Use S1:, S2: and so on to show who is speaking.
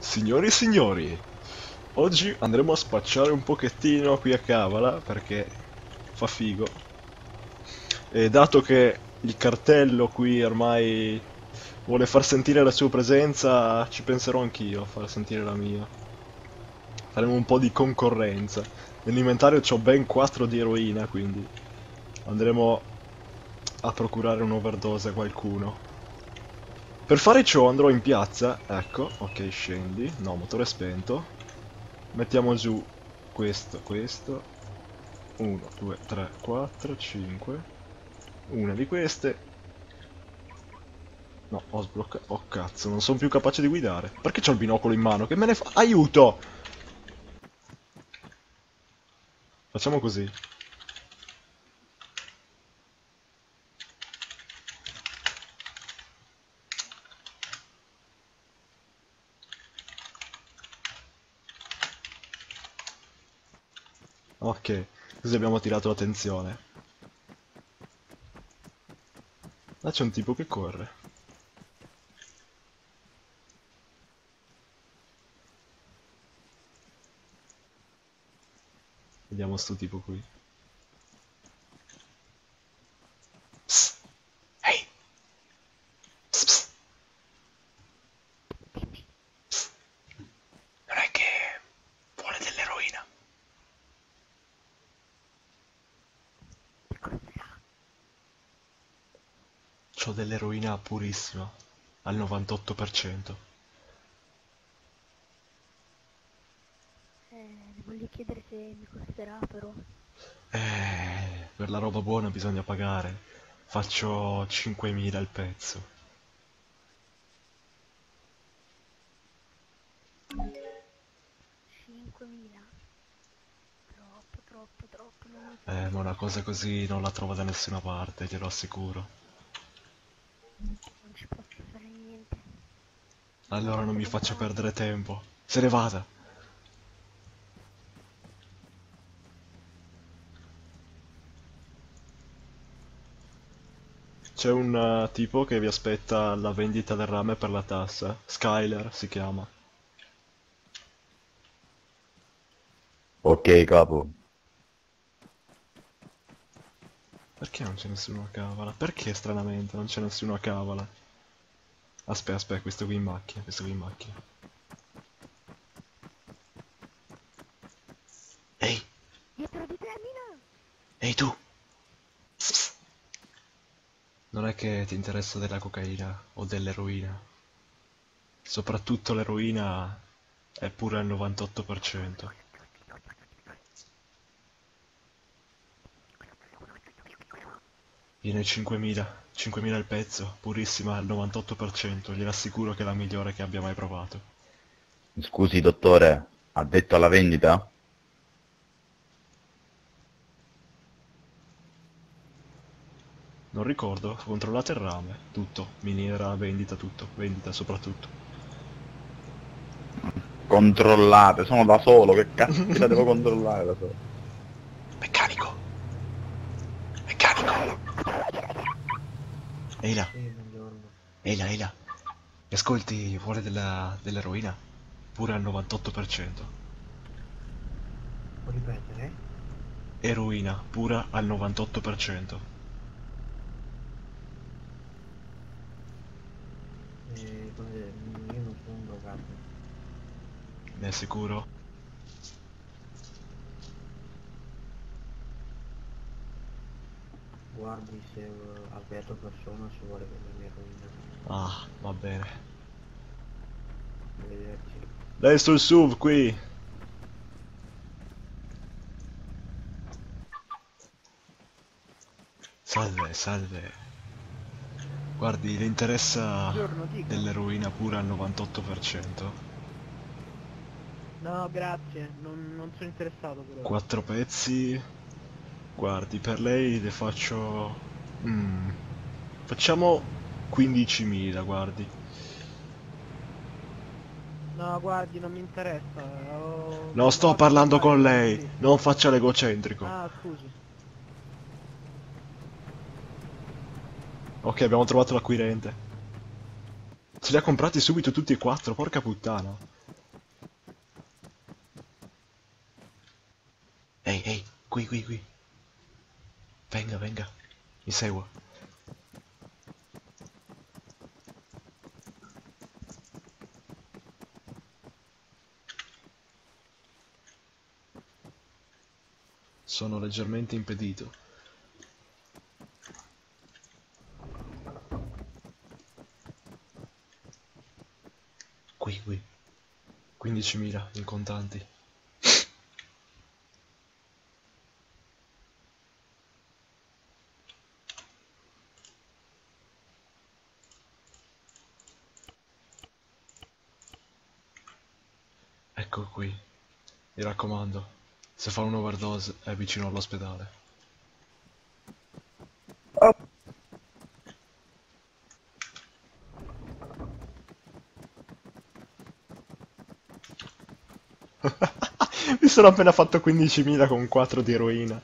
S1: Signori e signori, oggi andremo a spacciare un pochettino qui a Cavala perché fa figo. E dato che il cartello qui ormai vuole far sentire la sua presenza, ci penserò anch'io a far sentire la mia. Faremo un po' di concorrenza. Nell'inventario ho ben 4 di eroina, quindi andremo a procurare un'overdose a qualcuno. Per fare ciò andrò in piazza, ecco, ok scendi, no motore spento, mettiamo giù questo, questo, 1, 2, 3, 4, 5, una di queste, no ho sbloccato, oh cazzo non sono più capace di guidare, perché c'ho il binocolo in mano, che me ne fa, aiuto! Facciamo così. Ok, così abbiamo attirato l'attenzione. Là c'è un tipo che corre. Vediamo sto tipo qui. Psst. Ehi! Psst, psst. Psst. Non è che vuole dell'eroina? C'ho dell'eroina purissima, al 98%.
S2: Eh, voglio chiedere se mi costerà però.
S1: Eh, per la roba buona bisogna pagare. Faccio 5.000 al pezzo.
S2: Troppo, troppo, troppo.
S1: Eh, ma una cosa così non la trovo da nessuna parte, glielo assicuro.
S2: Non ci posso fare niente.
S1: Allora non mi faccia perdere tempo. Se ne vada. C'è un eh, tipo che vi aspetta alla vendita del rame per la tassa. Skyler si chiama.
S3: Ok, capo.
S1: Perché non c'è nessuno a Cavala? Perché stranamente non c'è nessuno a Cavala? Aspetta, aspetta, questo qui in macchina, questo qui in macchina. Ehi,
S2: Dietro di te, Mina!
S1: ehi tu! Psst. Non è che ti interessa della cocaina o dell'eroina? Soprattutto l'eroina è pure al 98%. Viene 5.000, 5.000 il pezzo, purissima al 98%, gliel'assicuro che è la migliore che abbia mai provato.
S3: Scusi, dottore, ha detto alla vendita?
S1: Non ricordo, controllate il rame, tutto, miniera, vendita, tutto, vendita soprattutto.
S3: Controllate, sono da solo, che cazzo la devo controllare da solo?
S1: Ehi là,
S4: buongiorno.
S1: ehi là, ehi là. Mi ascolti, vuole della- dell'eroina? Pure al 98%.
S4: Può ripetere?
S1: Eroina, pura al 98%.
S4: Eh? Io non sono un drogato.
S1: Ne è sicuro?
S4: Guardi se eh, avverto persona se vuole a rovinare.
S1: Ah, va bene.
S4: Arrivederci.
S1: Dai sul SUV qui! Salve, salve. Guardi, le interessa dell'eroina pura al 98%?
S4: No, grazie, non, non sono interessato però.
S1: Quattro pezzi. Guardi, per lei le faccio... Mm. Facciamo 15.000, guardi.
S4: No, guardi, non mi interessa. Ho...
S1: No, sto parlando con lei.
S4: Sì.
S1: Non faccia l'egocentrico.
S4: Ah, scusi.
S1: Ok, abbiamo trovato l'acquirente. Se li ha comprati subito tutti e quattro, porca puttana. Ehi, ehi, qui, qui, qui. Venga, venga. Mi segua. Sono leggermente impedito. Qui, qui. 15.000 in contanti. Ecco qui. Mi raccomando, se fa un'overdose è vicino all'ospedale.
S3: Oh,
S1: Mi sono appena fatto 15.000 con 4 di eroina.